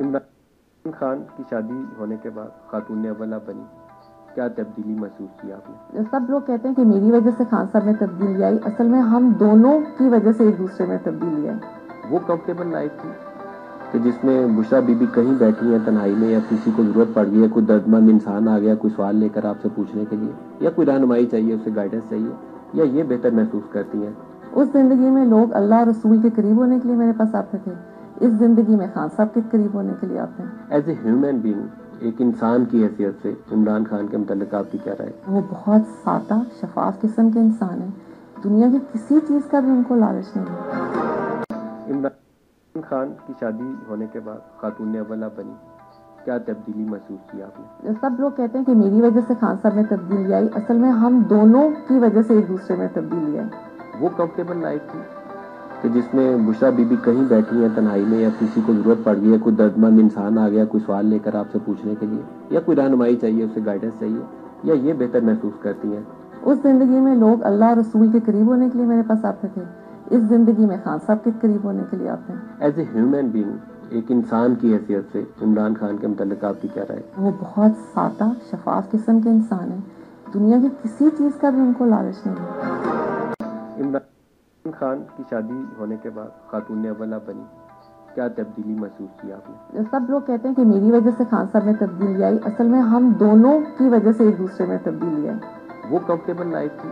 عمران خان کی شادی ہونے کے بعد خاتون اولا بنی۔ کیا تبدیلی محسوس کی آپ نے؟ سب لوگ کہتے ہیں کہ میری وجہ سے خان صاحب میں تبدیلی آئی اصل میں ہم دونوں کی وجہ سے ایک دوسرے میں تبدیلی آئی۔ وہ کمفرٹیبل لائف تھی؟ کہ جس میں بشرا بی بی کہیں بیٹھی ہیں تنہائی میں یا کسی کو ضرورت پڑ گئی ہے کوئی درد مند انسان آ گیا کوئی سوال لے کر آپ سے پوچھنے کے لیے یا کوئی رہنمائی چاہیے اسے گائیڈنس چاہیے یا یہ بہتر محسوس کرتی ہیں؟ اس زندگی میں لوگ اللہ رسول کے قریب ہونے کے لیے میرے پاس آتے تھے۔ اس زندگی میں خان صاحب کے قریب ہونے کے لیے آتے ہیں۔ ایز اے ہیومن بینگ ایک انسان کی حیثیت سے عمران خان کے متعلق آپ کی کیا رائے؟ وہ بہت سادہ شفاف قسم کے انسان ہیں۔ دنیا کی کسی چیز کا بھی ان کو لالچ نہیں عمران خان کی شادی ہونے کے بعد خاتون اولا بنی۔ کیا تبدیلی محسوس کی آپ نے؟ سب لوگ کہتے ہیں کہ میری وجہ سے خان صاحب میں تبدیلی آئی۔ اصل میں ہم دونوں کی وجہ سے ایک دوسرے میں تبدیلی آئی۔ وہ کمفرٹیبل لائف تھی؟ کہ جس میں بشرا بی بی کہیں بیٹھی ہیں تنہائی میں یا کسی کو ضرورت پڑ گئی ہے کوئی درد مند انسان آ گیا کوئی سوال لے کر آپ سے پوچھنے کے لیے یا کوئی رہنمائی چاہیے اسے گائیڈنس چاہیے یا یہ بہتر محسوس کرتی ہیں۔ اس زندگی میں لوگ اللہ رسول کے قریب ہونے کے لیے میرے پاس آتے تھے۔ اس زندگی میں خان صاحب کے قریب ہونے کے لیے آتے ہیں۔ ایز اے ہیومن بینگ ایک انسان کی حیثیت سے عمران خان کے متعلق آپ کی کیا رائے؟ وہ بہت سادہ شفاف قسم کے انسان ہیں۔ دنیا کی کسی چیز کا بھی ان کو لالچ نہیں۔ ہے خان کی شادی ہونے کے بعد خاتون اولا بنی۔ کیا تبدیلی محسوس کی آپ نے؟ سب لوگ کہتے ہیں کہ میری وجہ سے خان صاحب میں تبدیلی آئی۔ اصل میں ہم دونوں کی وجہ سے ایک دوسرے میں تبدیلی آئی۔ وہ کمفرٹیبل لائف تھی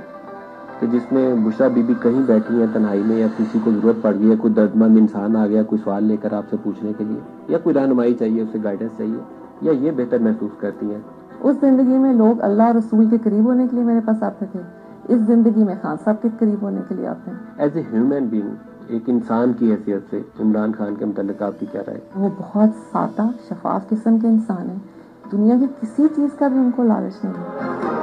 کہ جس میں بشرا بی بی کہیں بیٹھی ہیں تنہائی میں یا کسی کو ضرورت پڑ گئی ہے کوئی درد مند انسان آ گیا کوئی سوال لے کر آپ سے پوچھنے کے لیے یا کوئی رہنمائی چاہیے اسے گائیڈنس چاہیے یا یہ بہتر محسوس کرتی ہیں؟ اس زندگی میں لوگ اللہ رسول کے قریب ہونے کے لیے میرے پاس آتے تھے۔ اس زندگی میں خان صاحب کے قریب ہونے کے لیے آتے ہیں ایز اے ہیومن بینگ ایک انسان کی حیثیت سے عمران خان کے متعلق آپ کی کیا رائے؟ وہ بہت سادہ شفاف قسم کے انسان ہیں۔ دنیا کی کسی چیز کا بھی ان کو لالچ نہیں۔ ہے